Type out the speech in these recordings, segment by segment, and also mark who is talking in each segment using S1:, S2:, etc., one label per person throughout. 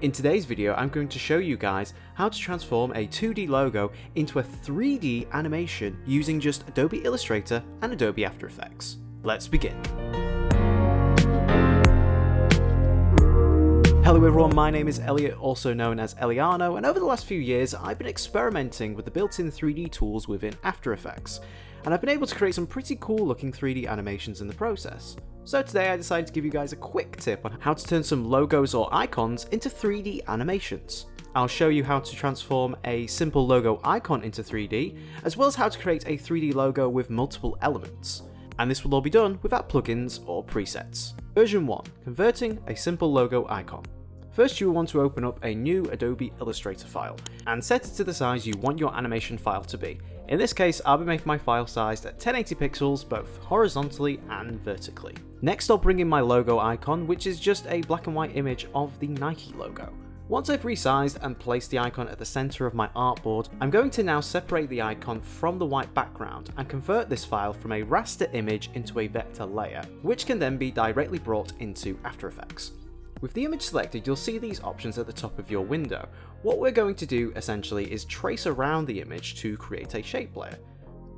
S1: In today's video, I'm going to show you guys how to transform a 2D logo into a 3D animation using just Adobe Illustrator and Adobe After Effects. Let's begin. Hello everyone, my name is Elliot, also known as Elliano, and over the last few years I've been experimenting with the built-in 3D tools within After Effects, and I've been able to create some pretty cool looking 3D animations in the process. So today I decided to give you guys a quick tip on how to turn some logos or icons into 3D animations. I'll show you how to transform a simple logo icon into 3D, as well as how to create a 3D logo with multiple elements. And this will all be done without plugins or presets. Version 1. Converting a simple logo icon. First you will want to open up a new Adobe Illustrator file, and set it to the size you want your animation file to be. In this case, I'll be making my file sized at 1080 pixels both horizontally and vertically. Next I'll bring in my logo icon, which is just a black and white image of the Nike logo. Once I've resized and placed the icon at the center of my artboard, I'm going to now separate the icon from the white background and convert this file from a raster image into a vector layer, which can then be directly brought into After Effects. With the image selected, you'll see these options at the top of your window. What we're going to do essentially is trace around the image to create a shape layer.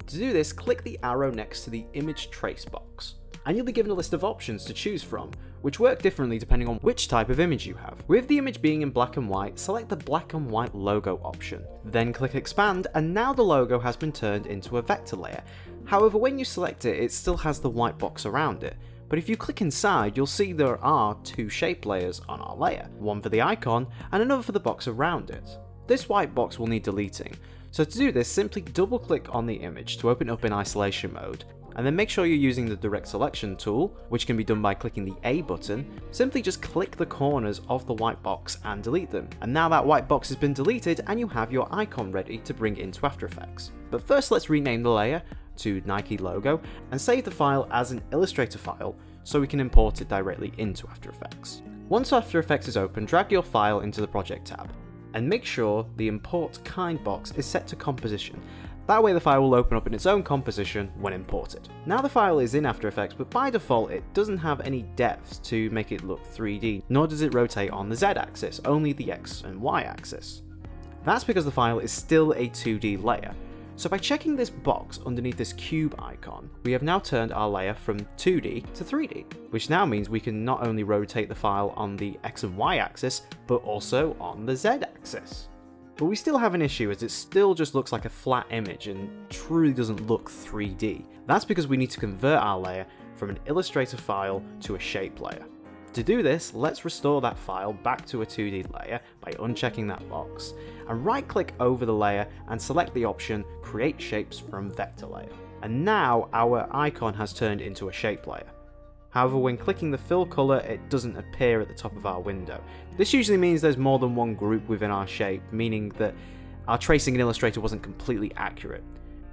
S1: To do this, click the arrow next to the image trace box, and you'll be given a list of options to choose from, which work differently depending on which type of image you have. With the image being in black and white, select the black and white logo option. Then click expand, and now the logo has been turned into a vector layer. However, when you select it, it still has the white box around it, but if you click inside, you'll see there are two shape layers on our layer, one for the icon and another for the box around it. This white box will need deleting, so to do this, simply double click on the image to open up in isolation mode, and then make sure you're using the direct selection tool, which can be done by clicking the A button, simply just click the corners of the white box and delete them. And now that white box has been deleted and you have your icon ready to bring into After Effects. But first let's rename the layer to Nike logo and save the file as an Illustrator file so we can import it directly into After Effects. Once After Effects is open, drag your file into the Project tab and make sure the Import Kind box is set to Composition. That way the file will open up in its own composition when imported. Now the file is in After Effects, but by default it doesn't have any depth to make it look 3D, nor does it rotate on the Z axis, only the X and Y axis. That's because the file is still a 2D layer, so by checking this box underneath this cube icon, we have now turned our layer from 2D to 3D, which now means we can not only rotate the file on the X and Y axis, but also on the Z axis. But we still have an issue as it still just looks like a flat image and truly doesn't look 3D. That's because we need to convert our layer from an Illustrator file to a shape layer. To do this, let's restore that file back to a 2D layer by unchecking that box, and right click over the layer and select the option Create Shapes from Vector Layer. And now our icon has turned into a shape layer. However, when clicking the fill color, it doesn't appear at the top of our window. This usually means there's more than one group within our shape, meaning that our tracing in Illustrator wasn't completely accurate.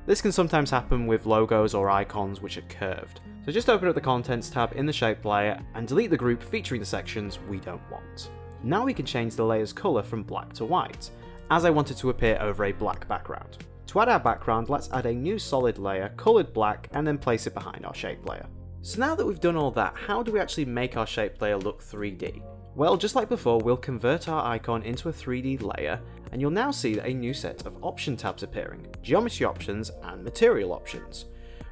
S1: This can sometimes happen with logos or icons which are curved. So just open up the Contents tab in the Shape layer and delete the group featuring the sections we don't want. Now we can change the layer's colour from black to white, as I want it to appear over a black background. To add our background, let's add a new solid layer, coloured black, and then place it behind our shape layer. So now that we've done all that, how do we actually make our shape layer look 3D? Well, just like before, we'll convert our icon into a 3D layer, and you'll now see a new set of option tabs appearing, geometry options and material options.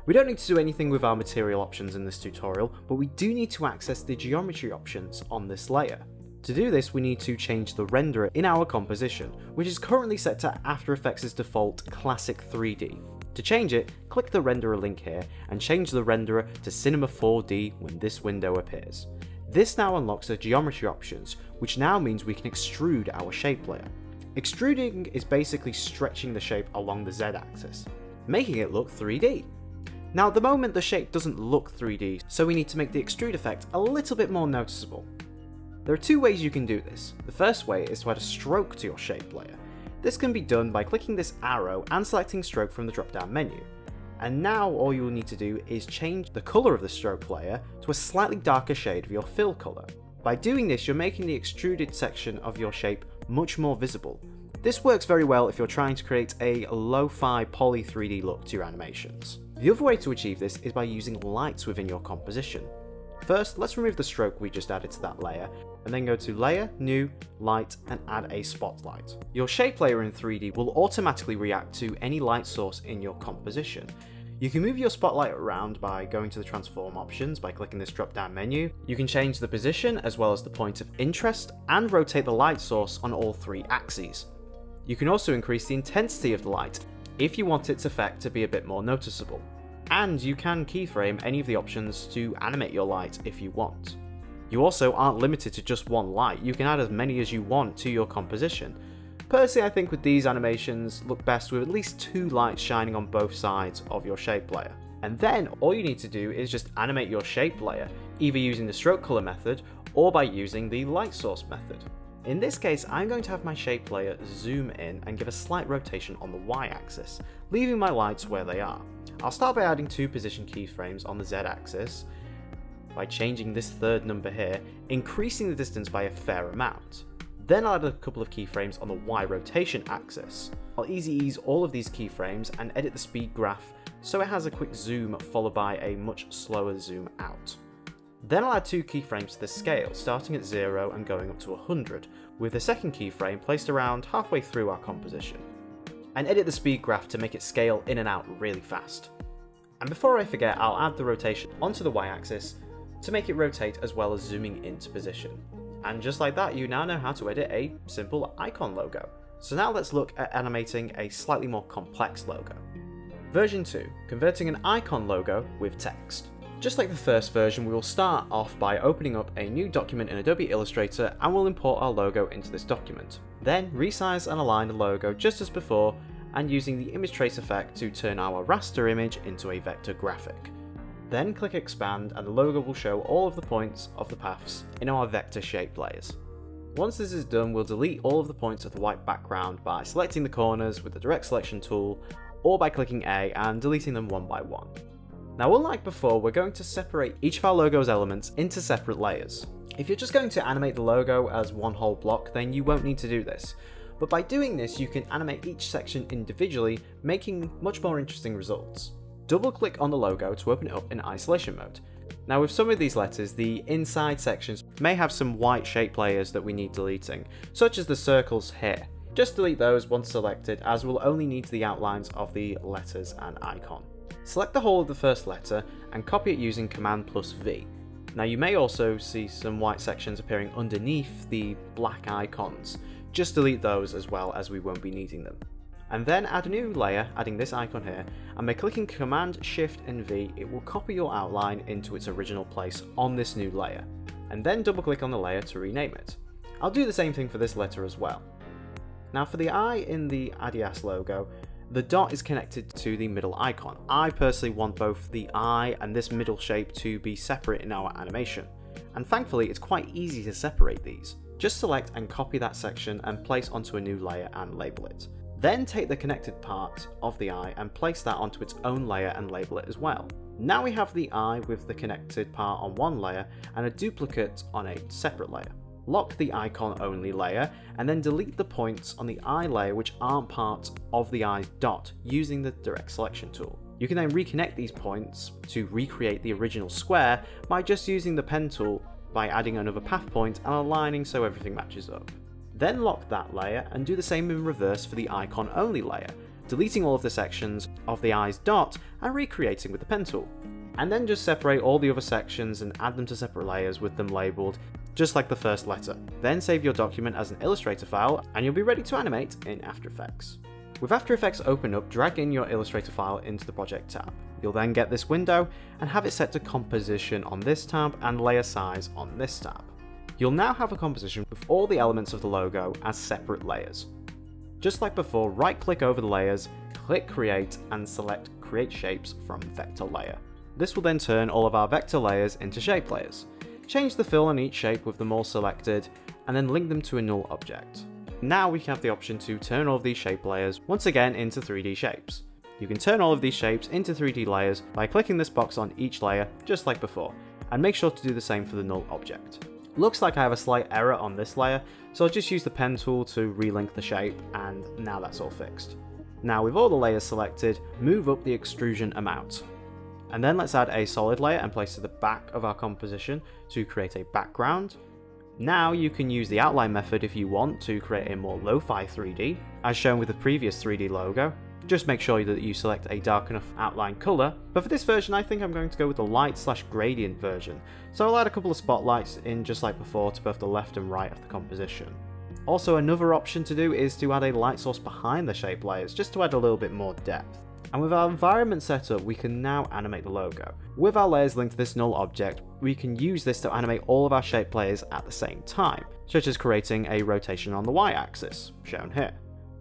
S1: We don't need to do anything with our material options in this tutorial, but we do need to access the geometry options on this layer. To do this, we need to change the renderer in our composition, which is currently set to After Effects' default Classic 3D. To change it, click the renderer link here and change the renderer to Cinema 4D when this window appears. This now unlocks the geometry options, which now means we can extrude our shape layer. Extruding is basically stretching the shape along the Z axis, making it look 3D. Now at the moment the shape doesn't look 3D, so we need to make the extrude effect a little bit more noticeable. There are two ways you can do this. The first way is to add a stroke to your shape layer. This can be done by clicking this arrow and selecting stroke from the drop down menu. And now all you will need to do is change the colour of the stroke layer to a slightly darker shade of your fill colour. By doing this you're making the extruded section of your shape much more visible. This works very well if you're trying to create a lo-fi poly 3D look to your animations. The other way to achieve this is by using lights within your composition. First, let's remove the stroke we just added to that layer, and then go to Layer, New, Light, and add a Spotlight. Your shape layer in 3D will automatically react to any light source in your composition. You can move your spotlight around by going to the transform options by clicking this drop down menu. You can change the position as well as the point of interest and rotate the light source on all three axes. You can also increase the intensity of the light if you want its effect to be a bit more noticeable and you can keyframe any of the options to animate your light if you want. You also aren't limited to just one light, you can add as many as you want to your composition. Personally, I think with these animations look best with at least two lights shining on both sides of your shape layer. And then all you need to do is just animate your shape layer, either using the stroke color method or by using the light source method. In this case, I'm going to have my shape layer zoom in and give a slight rotation on the y axis, leaving my lights where they are. I'll start by adding two position keyframes on the z-axis by changing this third number here, increasing the distance by a fair amount. Then I'll add a couple of keyframes on the Y rotation axis. I'll easy ease all of these keyframes and edit the speed graph so it has a quick zoom followed by a much slower zoom out. Then I'll add two keyframes to the scale, starting at 0 and going up to 100, with the second keyframe placed around halfway through our composition and edit the speed graph to make it scale in and out really fast. And before I forget, I'll add the rotation onto the y-axis to make it rotate as well as zooming into position. And just like that, you now know how to edit a simple icon logo. So now let's look at animating a slightly more complex logo. Version 2, converting an icon logo with text. Just like the first version, we will start off by opening up a new document in Adobe Illustrator and we'll import our logo into this document. Then resize and align the logo just as before and using the image trace effect to turn our raster image into a vector graphic. Then click expand and the logo will show all of the points of the paths in our vector shape layers. Once this is done, we'll delete all of the points of the white background by selecting the corners with the direct selection tool or by clicking A and deleting them one by one. Now unlike before, we're going to separate each of our logo's elements into separate layers. If you're just going to animate the logo as one whole block, then you won't need to do this. But by doing this, you can animate each section individually, making much more interesting results. Double click on the logo to open it up in isolation mode. Now with some of these letters, the inside sections may have some white shape layers that we need deleting, such as the circles here. Just delete those once selected as we'll only need the outlines of the letters and icon. Select the whole of the first letter and copy it using Command plus V. Now you may also see some white sections appearing underneath the black icons. Just delete those as well as we won't be needing them. And then add a new layer, adding this icon here, and by clicking Command Shift and V, it will copy your outline into its original place on this new layer. And then double click on the layer to rename it. I'll do the same thing for this letter as well. Now for the eye in the Adidas logo, the dot is connected to the middle icon. I personally want both the eye and this middle shape to be separate in our animation. And thankfully it's quite easy to separate these. Just select and copy that section and place onto a new layer and label it. Then take the connected part of the eye and place that onto its own layer and label it as well. Now we have the eye with the connected part on one layer and a duplicate on a separate layer lock the icon only layer, and then delete the points on the eye layer which aren't part of the eye's dot using the direct selection tool. You can then reconnect these points to recreate the original square by just using the pen tool by adding another path point and aligning so everything matches up. Then lock that layer and do the same in reverse for the icon only layer, deleting all of the sections of the eye's dot and recreating with the pen tool. And then just separate all the other sections and add them to separate layers with them labelled just like the first letter. Then save your document as an Illustrator file and you'll be ready to animate in After Effects. With After Effects open up, drag in your Illustrator file into the Project tab. You'll then get this window and have it set to Composition on this tab and Layer Size on this tab. You'll now have a composition with all the elements of the logo as separate layers. Just like before, right click over the layers, click Create and select Create Shapes from Vector Layer. This will then turn all of our vector layers into shape layers. Change the fill on each shape with them all selected, and then link them to a null object. Now we have the option to turn all of these shape layers once again into 3D shapes. You can turn all of these shapes into 3D layers by clicking this box on each layer, just like before, and make sure to do the same for the null object. Looks like I have a slight error on this layer, so I'll just use the pen tool to relink the shape, and now that's all fixed. Now with all the layers selected, move up the extrusion amount. And then let's add a solid layer and place to the back of our composition to create a background. Now you can use the outline method if you want to create a more lo-fi 3D, as shown with the previous 3D logo. Just make sure that you select a dark enough outline colour, but for this version I think I'm going to go with the light slash gradient version, so I'll add a couple of spotlights in just like before to both the left and right of the composition. Also another option to do is to add a light source behind the shape layers, just to add a little bit more depth. And with our environment set up, we can now animate the logo. With our layers linked to this null object, we can use this to animate all of our shape layers at the same time, such as creating a rotation on the y-axis, shown here.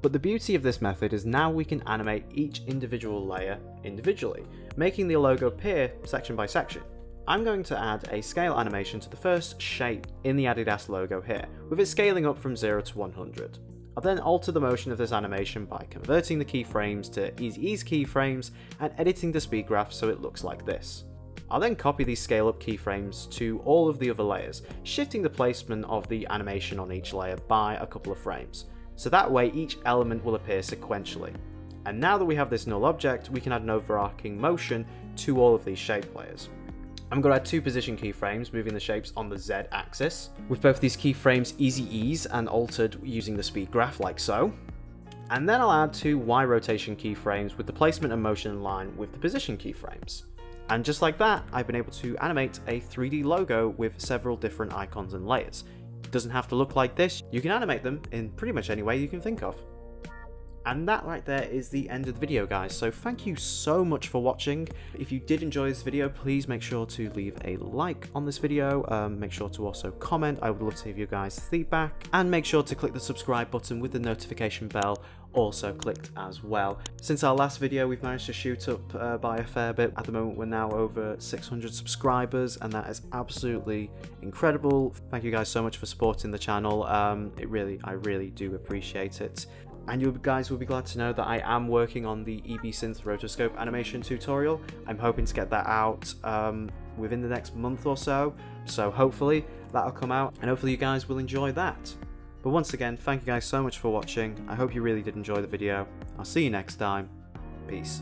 S1: But the beauty of this method is now we can animate each individual layer individually, making the logo appear section by section. I'm going to add a scale animation to the first shape in the Adidas logo here, with it scaling up from 0 to 100. I'll then alter the motion of this animation by converting the keyframes to Easy Ease keyframes and editing the speed graph so it looks like this. I'll then copy these scale up keyframes to all of the other layers, shifting the placement of the animation on each layer by a couple of frames, so that way each element will appear sequentially. And now that we have this null object, we can add an overarching motion to all of these shape layers. I'm going to add two position keyframes, moving the shapes on the Z axis, with both these keyframes easy ease and altered using the speed graph like so. And then I'll add two Y rotation keyframes with the placement and motion in line with the position keyframes. And just like that, I've been able to animate a 3D logo with several different icons and layers. It doesn't have to look like this, you can animate them in pretty much any way you can think of. And that right there is the end of the video guys, so thank you so much for watching. If you did enjoy this video, please make sure to leave a like on this video, um, make sure to also comment, I would love to hear your guys' feedback, and make sure to click the subscribe button with the notification bell also clicked as well. Since our last video we've managed to shoot up uh, by a fair bit. At the moment we're now over 600 subscribers and that is absolutely incredible. Thank you guys so much for supporting the channel. Um, it really, I really do appreciate it and you guys will be glad to know that I am working on the EbSynth rotoscope animation tutorial. I'm hoping to get that out um, within the next month or so, so hopefully that'll come out and hopefully you guys will enjoy that. But once again, thank you guys so much for watching, I hope you really did enjoy the video, I'll see you next time, peace.